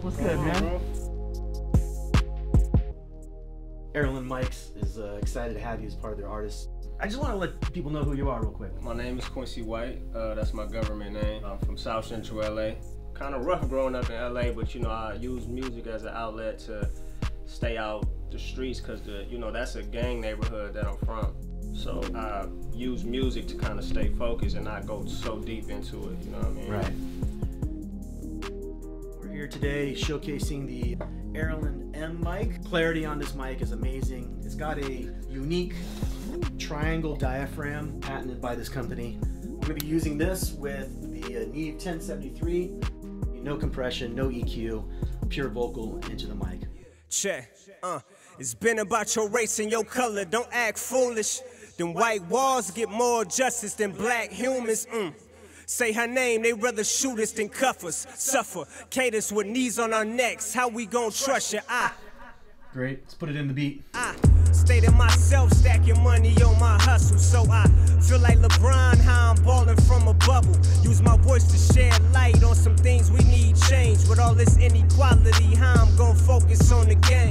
What's good, man. bro? Ehrlund Mikes is uh, excited to have you as part of their artists. I just want to let people know who you are real quick. My name is Quincey White. Uh, that's my government name. I'm from South Central LA. Kind of rough growing up in LA, but you know I use music as an outlet to stay out the streets because the you know that's a gang neighborhood that I'm from. So I use music to kind of stay focused and not go so deep into it. You know what I mean? Right. Today showcasing the Ehrlund M mic. Clarity on this mic is amazing. It's got a unique triangle diaphragm patented by this company. Going to be using this with the Neve 1073. No compression, no EQ, pure vocal into the mic. Check. Uh, it's been about your race and your color. Don't act foolish. Them white walls get more justice than black humans. Mm. Say her name, they rather shoot us than cuff us. Suffer, us with knees on our necks. How we gon' trust you? I, ah. Great. Let's put it in the beat. Ah. I stated myself, stacking money on my hustle. So I feel like LeBron, how I'm balling from a bubble. Use my voice to shed light on some things we need change. With all this inequality, how I'm gon' focus on the game.